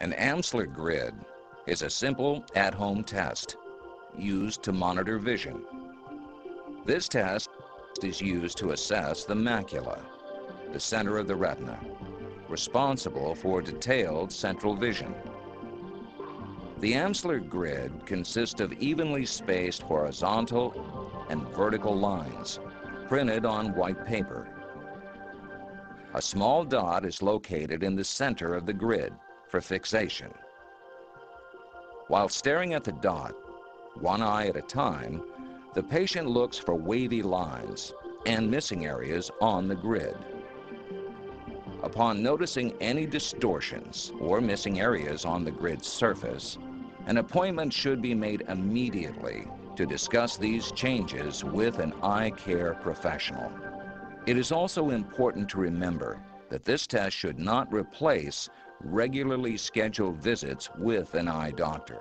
An Amsler grid is a simple at-home test used to monitor vision. This test is used to assess the macula, the center of the retina, responsible for detailed central vision. The Amsler grid consists of evenly spaced horizontal and vertical lines printed on white paper. A small dot is located in the center of the grid for fixation. While staring at the dot, one eye at a time, the patient looks for wavy lines and missing areas on the grid. Upon noticing any distortions or missing areas on the grid's surface, an appointment should be made immediately to discuss these changes with an eye care professional. It is also important to remember that this test should not replace regularly scheduled visits with an eye doctor.